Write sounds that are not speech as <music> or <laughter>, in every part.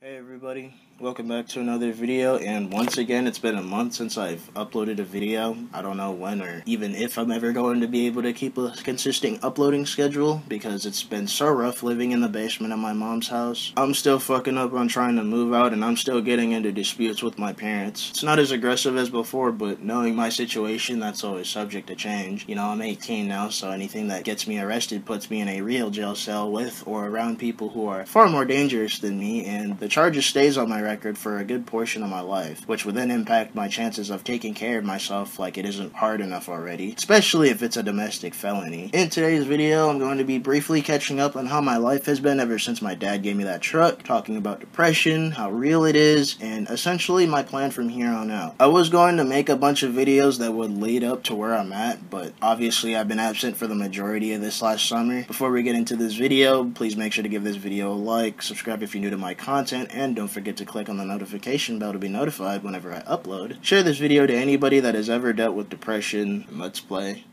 Hey everybody, welcome back to another video and once again it's been a month since I've uploaded a video. I don't know when or even if I'm ever going to be able to keep a consistent uploading schedule because it's been so rough living in the basement of my mom's house. I'm still fucking up on trying to move out and I'm still getting into disputes with my parents. It's not as aggressive as before but knowing my situation that's always subject to change. You know I'm 18 now so anything that gets me arrested puts me in a real jail cell with or around people who are far more dangerous than me and the the charge stays on my record for a good portion of my life, which would then impact my chances of taking care of myself like it isn't hard enough already, especially if it's a domestic felony. In today's video, I'm going to be briefly catching up on how my life has been ever since my dad gave me that truck, talking about depression, how real it is, and essentially my plan from here on out. I was going to make a bunch of videos that would lead up to where I'm at, but obviously I've been absent for the majority of this last summer. Before we get into this video, please make sure to give this video a like, subscribe if you're new to my content, content, and don't forget to click on the notification bell to be notified whenever I upload. Share this video to anybody that has ever dealt with depression, let's play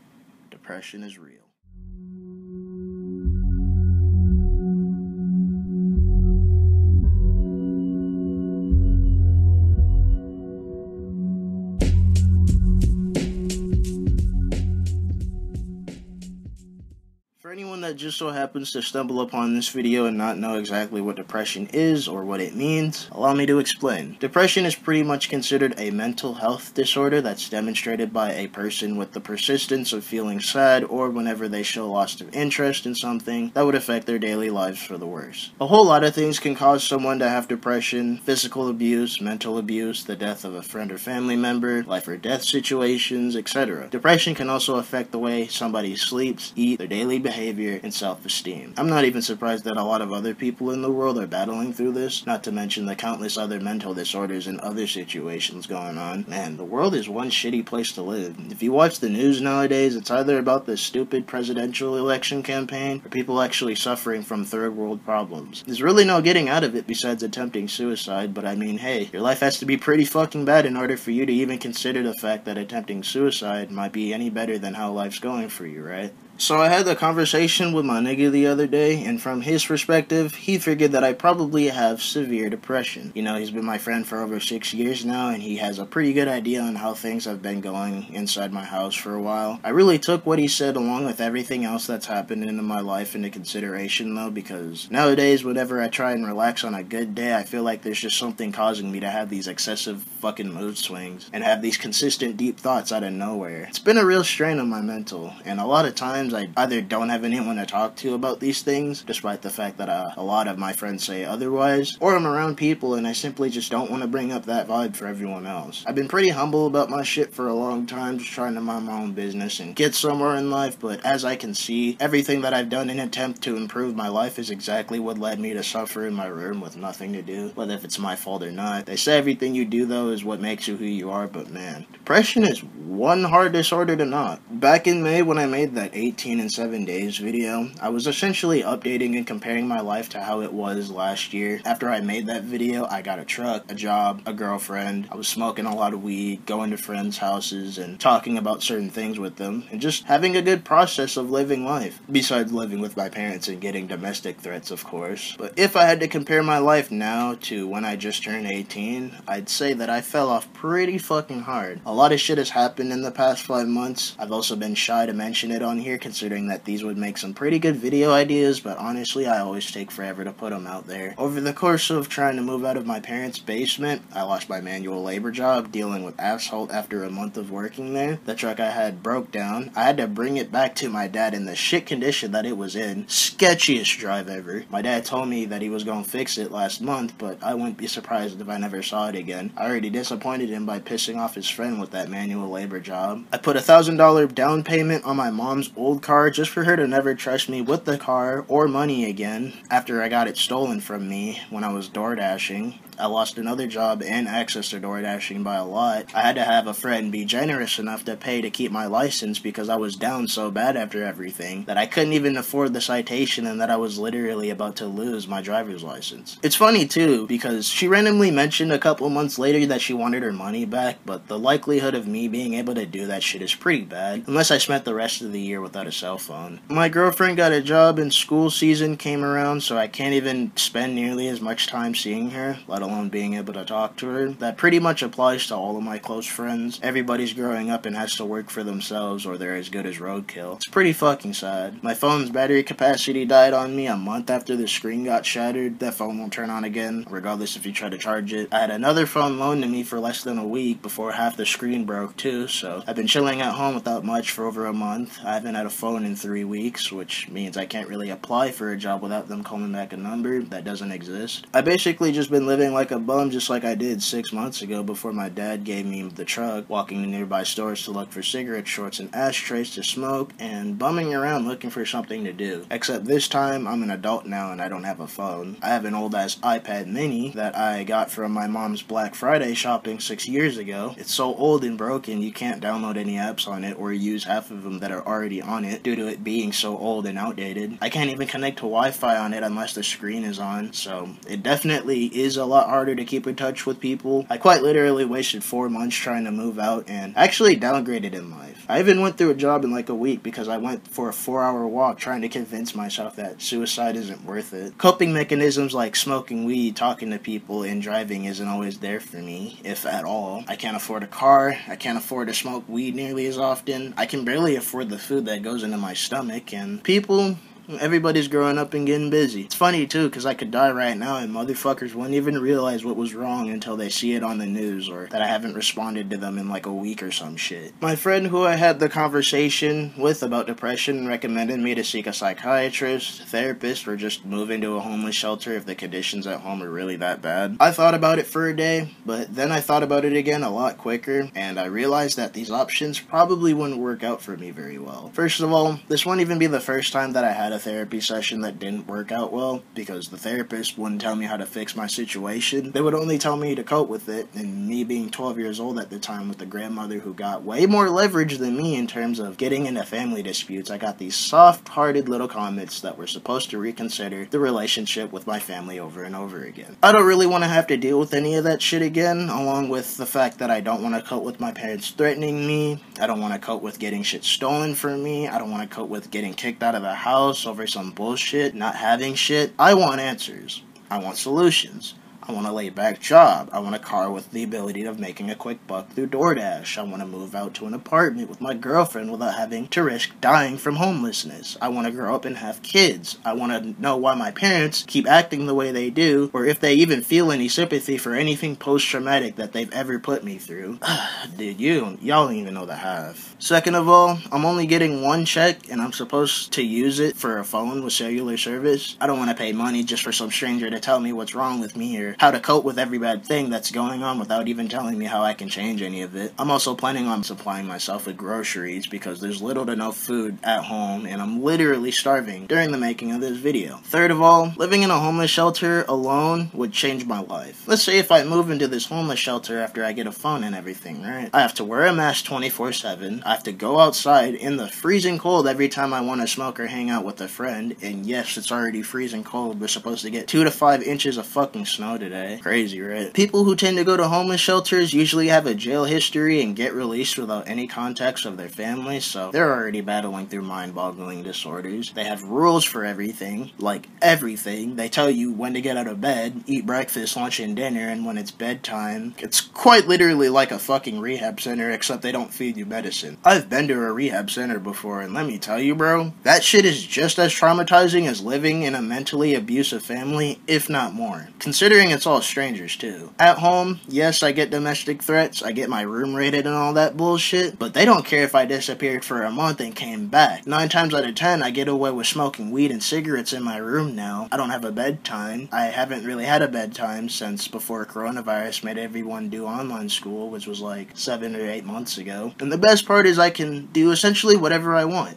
Depression is Real. That just so happens to stumble upon this video and not know exactly what depression is or what it means, allow me to explain. Depression is pretty much considered a mental health disorder that's demonstrated by a person with the persistence of feeling sad or whenever they show loss of interest in something that would affect their daily lives for the worse. A whole lot of things can cause someone to have depression, physical abuse, mental abuse, the death of a friend or family member, life or death situations, etc. Depression can also affect the way somebody sleeps, eat, their daily behavior, and self-esteem. I'm not even surprised that a lot of other people in the world are battling through this, not to mention the countless other mental disorders and other situations going on. Man, the world is one shitty place to live. If you watch the news nowadays, it's either about the stupid presidential election campaign or people actually suffering from third world problems. There's really no getting out of it besides attempting suicide, but I mean, hey, your life has to be pretty fucking bad in order for you to even consider the fact that attempting suicide might be any better than how life's going for you, right? So I had a conversation with my nigga the other day, and from his perspective, he figured that I probably have severe depression. You know, he's been my friend for over six years now, and he has a pretty good idea on how things have been going inside my house for a while. I really took what he said along with everything else that's happened in my life into consideration, though, because nowadays, whenever I try and relax on a good day, I feel like there's just something causing me to have these excessive fucking mood swings and have these consistent deep thoughts out of nowhere. It's been a real strain on my mental, and a lot of times, I either don't have anyone to talk to about these things, despite the fact that uh, a lot of my friends say otherwise, or I'm around people and I simply just don't want to bring up that vibe for everyone else. I've been pretty humble about my shit for a long time, just trying to mind my own business and get somewhere in life, but as I can see, everything that I've done in attempt to improve my life is exactly what led me to suffer in my room with nothing to do, whether if it's my fault or not. They say everything you do, though, is what makes you who you are, but man, depression is one hard disorder to not. Back in May when I made that 8 18 and 7 days video, I was essentially updating and comparing my life to how it was last year. After I made that video, I got a truck, a job, a girlfriend. I was smoking a lot of weed, going to friends' houses, and talking about certain things with them, and just having a good process of living life. Besides living with my parents and getting domestic threats, of course. But if I had to compare my life now to when I just turned 18, I'd say that I fell off pretty fucking hard. A lot of shit has happened in the past five months. I've also been shy to mention it on here considering that these would make some pretty good video ideas, but honestly, I always take forever to put them out there. Over the course of trying to move out of my parents' basement, I lost my manual labor job dealing with asphalt after a month of working there. The truck I had broke down. I had to bring it back to my dad in the shit condition that it was in. Sketchiest drive ever. My dad told me that he was gonna fix it last month, but I wouldn't be surprised if I never saw it again. I already disappointed him by pissing off his friend with that manual labor job. I put a thousand dollar down payment on my mom's old old car just for her to never trust me with the car or money again after I got it stolen from me when I was door dashing. I lost another job and access to DoorDashing by a lot. I had to have a friend be generous enough to pay to keep my license because I was down so bad after everything that I couldn't even afford the citation and that I was literally about to lose my driver's license. It's funny too because she randomly mentioned a couple months later that she wanted her money back, but the likelihood of me being able to do that shit is pretty bad unless I spent the rest of the year without without a cell phone. My girlfriend got a job and school season came around, so I can't even spend nearly as much time seeing her, let alone being able to talk to her. That pretty much applies to all of my close friends. Everybody's growing up and has to work for themselves or they're as good as roadkill. It's pretty fucking sad. My phone's battery capacity died on me a month after the screen got shattered. That phone won't turn on again, regardless if you try to charge it. I had another phone loaned to me for less than a week before half the screen broke too, so I've been chilling at home without much for over a month. I haven't had a phone in three weeks, which means I can't really apply for a job without them calling back a number that doesn't exist. I basically just been living like a bum just like I did six months ago before my dad gave me the truck, walking to nearby stores to look for cigarette shorts and ashtrays to smoke, and bumming around looking for something to do. Except this time, I'm an adult now and I don't have a phone. I have an old ass iPad mini that I got from my mom's Black Friday shopping six years ago. It's so old and broken you can't download any apps on it or use half of them that are already on it due to it being so old and outdated. I can't even connect to Wi-Fi on it unless the screen is on, so it definitely is a lot harder to keep in touch with people. I quite literally wasted four months trying to move out and actually downgraded in life. I even went through a job in like a week because I went for a four hour walk trying to convince myself that suicide isn't worth it. Coping mechanisms like smoking weed, talking to people, and driving isn't always there for me, if at all. I can't afford a car, I can't afford to smoke weed nearly as often, I can barely afford the food that goes into my stomach, and people Everybody's growing up and getting busy. It's funny too, because I could die right now and motherfuckers wouldn't even realize what was wrong until they see it on the news or that I haven't responded to them in like a week or some shit. My friend who I had the conversation with about depression recommended me to seek a psychiatrist, therapist, or just move into a homeless shelter if the conditions at home are really that bad. I thought about it for a day, but then I thought about it again a lot quicker and I realized that these options probably wouldn't work out for me very well. First of all, this won't even be the first time that I had a a therapy session that didn't work out well because the therapist wouldn't tell me how to fix my situation. They would only tell me to cope with it, and me being 12 years old at the time with a grandmother who got way more leverage than me in terms of getting into family disputes, I got these soft hearted little comments that were supposed to reconsider the relationship with my family over and over again. I don't really want to have to deal with any of that shit again, along with the fact that I don't want to cope with my parents threatening me, I don't want to cope with getting shit stolen from me, I don't want to cope with getting kicked out of the house over some bullshit, not having shit. I want answers. I want solutions. I want a laid back job. I want a car with the ability of making a quick buck through DoorDash. I want to move out to an apartment with my girlfriend without having to risk dying from homelessness. I want to grow up and have kids. I want to know why my parents keep acting the way they do, or if they even feel any sympathy for anything post traumatic that they've ever put me through. <sighs> Dude, you y'all don't even know the half. Second of all, I'm only getting one check and I'm supposed to use it for a phone with cellular service. I don't want to pay money just for some stranger to tell me what's wrong with me or how to cope with every bad thing that's going on without even telling me how I can change any of it. I'm also planning on supplying myself with groceries because there's little to no food at home and I'm literally starving during the making of this video. Third of all, living in a homeless shelter alone would change my life. Let's say if I move into this homeless shelter after I get a phone and everything, right? I have to wear a mask 24 7. I have to go outside in the freezing cold every time I want to smoke or hang out with a friend. And yes, it's already freezing cold. We're supposed to get two to five inches of fucking snow today. Crazy, right? People who tend to go to homeless shelters usually have a jail history and get released without any context of their family, so they're already battling through mind boggling disorders. They have rules for everything, like everything. They tell you when to get out of bed, eat breakfast, lunch, and dinner, and when it's bedtime. It's quite literally like a fucking rehab center, except they don't feed you medicine. I've been to a rehab center before, and let me tell you, bro, that shit is just as traumatizing as living in a mentally abusive family, if not more. Considering it's all strangers too. At home, yes, I get domestic threats, I get my room raided and all that bullshit, but they don't care if I disappeared for a month and came back. Nine times out of ten, I get away with smoking weed and cigarettes in my room now. I don't have a bedtime. I haven't really had a bedtime since before coronavirus made everyone do online school, which was like seven or eight months ago. And the best part is I can do essentially whatever I want.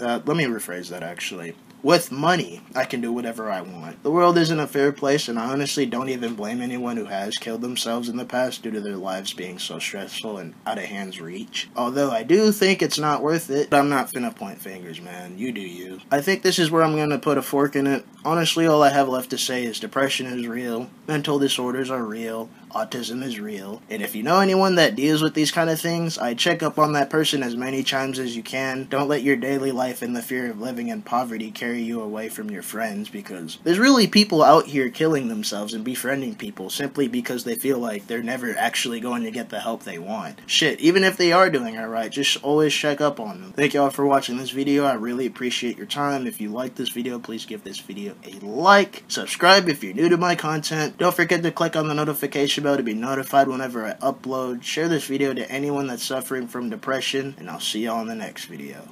Uh, let me rephrase that actually with money, I can do whatever I want. The world isn't a fair place, and I honestly don't even blame anyone who has killed themselves in the past due to their lives being so stressful and out of hand's reach. Although I do think it's not worth it, but I'm not finna point fingers, man. You do you. I think this is where I'm gonna put a fork in it. Honestly, all I have left to say is depression is real, mental disorders are real, autism is real. And if you know anyone that deals with these kind of things, I check up on that person as many times as you can. Don't let your daily life and the fear of living in poverty carry you away from your friends because there's really people out here killing themselves and befriending people simply because they feel like they're never actually going to get the help they want. Shit, even if they are doing alright, just always check up on them. Thank y'all for watching this video. I really appreciate your time. If you like this video, please give this video a like. Subscribe if you're new to my content. Don't forget to click on the notification bell to be notified whenever I upload. Share this video to anyone that's suffering from depression, and I'll see y'all in the next video.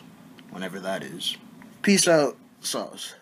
Whenever that is. Peace out, sauce.